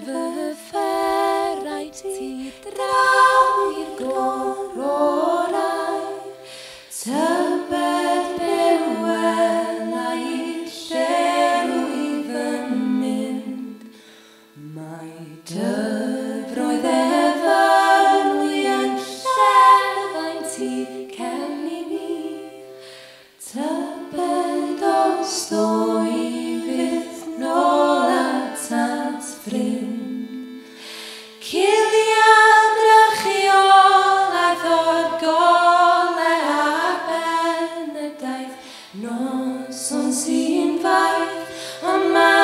tarde Sonst sie ihn weit on my